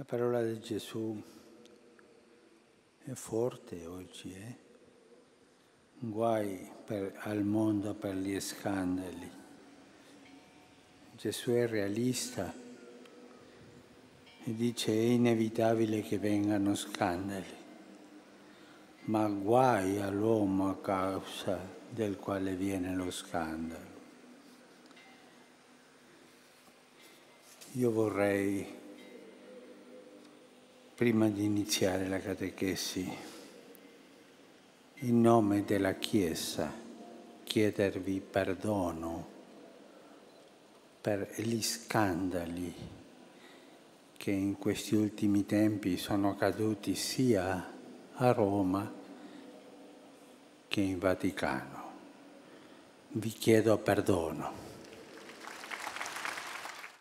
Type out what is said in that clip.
La parola di Gesù è forte oggi, eh? Guai per, al mondo per gli scandali. Gesù è realista e dice è inevitabile che vengano scandali, ma guai all'uomo a causa del quale viene lo scandalo. Io vorrei, prima di iniziare la catechesi, in nome della Chiesa, chiedervi perdono per gli scandali che in questi ultimi tempi sono caduti sia a Roma che in Vaticano. Vi chiedo perdono.